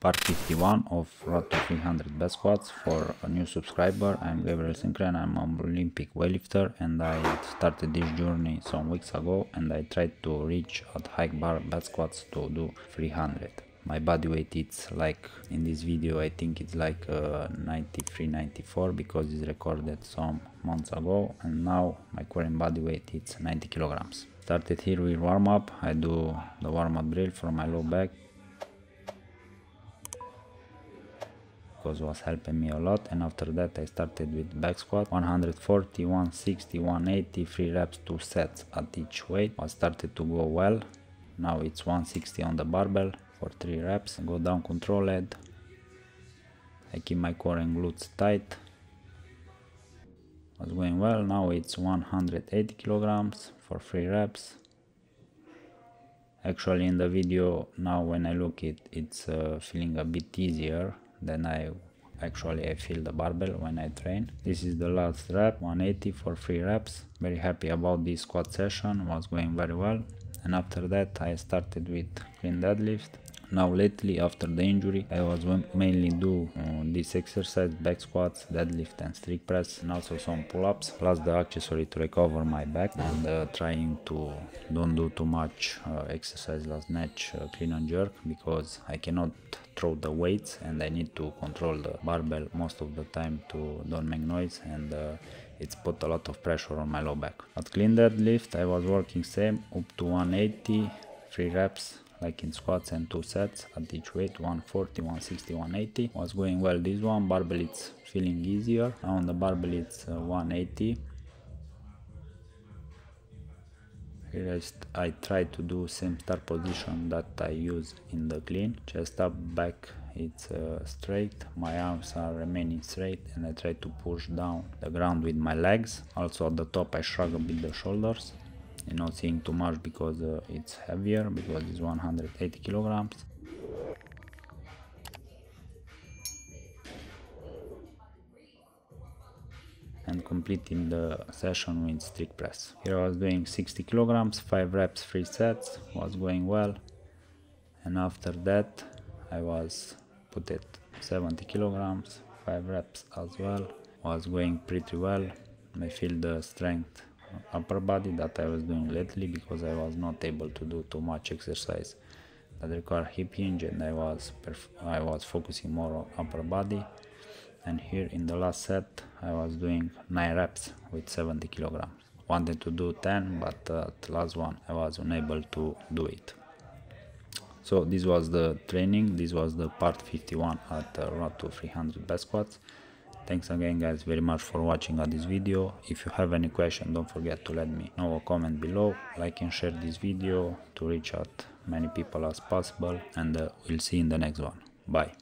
part 51 of Road to 300 back squats for a new subscriber. I'm Gabriel Sincraian, I'm an Olympic weightlifter and I started this journey some weeks ago and I tried to reach at high bar back squats to do 300. My body weight it's like in this video I think it's like uh, 93 94 because it's recorded some months ago and now my current body weight it's 90 kilograms. Started here with warm up, I do the warm up drill for my low back because was helping me a lot. And after that I started with back squat 140 160 180 3 reps 2 sets at each weight. I started to go well. Now it's 160 on the barbell for 3 reps. Go down controlled. I keep my core and glutes tight. Was going well. Now it's 180 kilograms for 3 reps. Actually in the video now when I look it it's uh, feeling a bit easier then I actually I feel the barbell when I train. This is the last rep, 180 for 3 reps. Very happy about this squat session, was going very well. And after that I started with clean deadlift now lately after the injury I was mainly do uh, this exercise back squats, deadlift and strict press and also some pull-ups plus the accessory to recover my back and uh, trying to don't do too much uh, exercise last snatch, uh, clean and jerk because I cannot throw the weights and I need to control the barbell most of the time to don't make noise and uh, it's put a lot of pressure on my low back. At clean deadlift I was working same up to 180, 3 reps like in squats and two sets at each weight 140 160 180 was going well this one barbell it's feeling easier. Now on the barbell it's uh, 180 here I, I try to do same start position that I use in the clean. Chest up back it's uh, straight. My arms are remaining straight and I try to push down the ground with my legs. Also at the top I shrug a bit the shoulders not seeing too much because uh, it's heavier because it's 180 kilograms. And completing the session with strict press. Here I was doing 60 kilograms 5 reps 3 sets was going well. And after that I was put it 70 kilograms 5 reps as well. Was going pretty well. I feel the strength upper body that I was doing lately because I was not able to do too much exercise. That require hip hinge and I was I was focusing more on upper body. And here in the last set I was doing 9 reps with 70 kilograms wanted to do 10 but uh, the last one I was unable to do it. So this was the training. This was the part 51 at uh, Road to 300 back squats Thanks again guys very much for watching this video. If you have any question don't forget to let me know or comment below. Like and share this video to reach out many people as possible and uh, we'll see you in the next one. Bye.